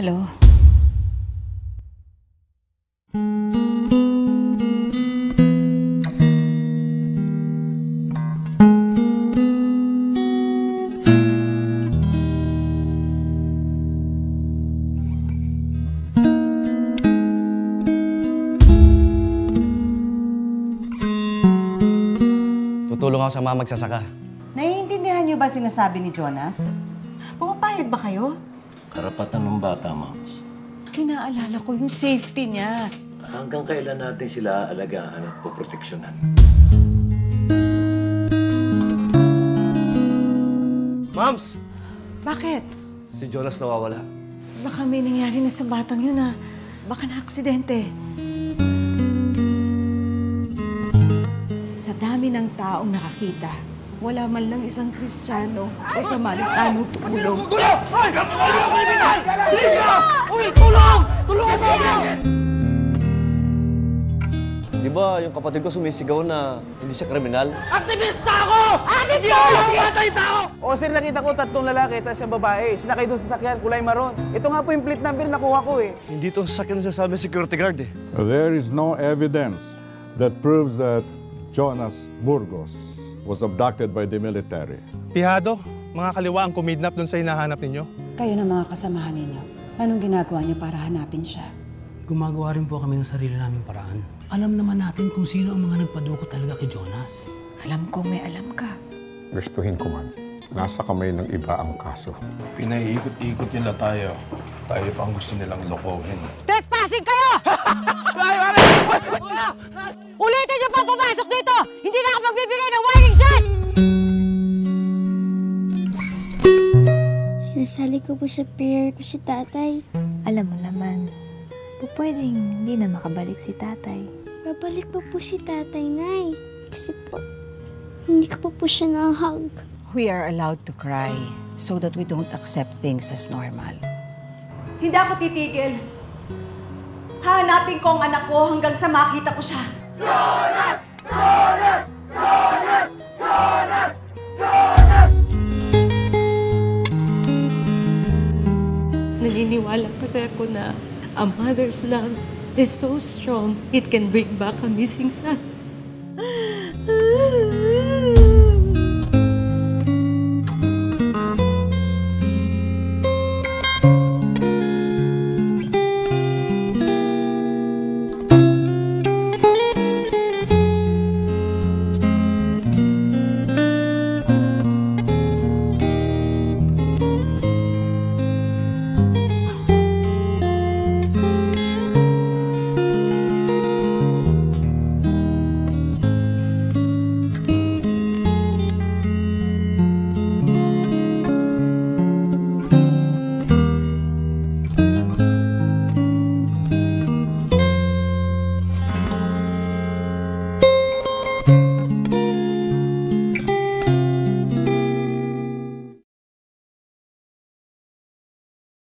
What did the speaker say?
Hello? Tutulong ako sa mga magsasaka. Naiintindihan niyo ba sinasabi ni Jonas? Pumapayag ba kayo? Karapatan ng bata, Mams. Kinaalala ko yung safety niya. Hanggang kailan natin sila aalagaan at poproteksyonan? Mams! Bakit? Si Jonas nawawala. Baka may nangyari na sa batang yun ah. Baka na aksidente. Sa dami ng taong nakakita, wala man lang isang Kristiyano o Samaritanong tumulong. Di ba yung kapatid ko sumisigaw na hindi siya kriminal? O sir, nakita ko tatlong lalaki, tapos yung babae. Sinakay doon sa sakyan, kulay maron. Ito nga po yung plate number na nakuha ko eh. Hindi to sasakyan sa sabi security guard eh. There is no evidence that proves that Jonas Burgos was abducted by the military. Pihado, mga kaliwa ang kumidnap doon sa hinahanap ninyo. Kayo na mga kasamahan ninyo. Anong ginagawa niyo para hanapin siya? Gumagawa rin po kami ng sarili naming paraan. Alam naman natin kung sino ang mga nagpadukot talaga kay Jonas. Alam ko may alam ka. Gustuhin ko man, nasa kamay ng iba ang kaso. Pinaiikot-ikot nila tayo. Tayo pa ang gusto nilang lokohin. Trespassing kayo! Sinasali ko po sa prayer ko si tatay. Alam mo naman, po pwedeng hindi na makabalik si tatay. Babalik pa po si tatay, Nay. Kasi po, hindi ko pa po siya na-hug. We are allowed to cry so that we don't accept things as normal. Hindi ako titigil. Hanapin ko ang anak ko hanggang sa makita ko siya. naniniwala kasi ako na a mother's love is so strong, it can bring back a missing son. Ah.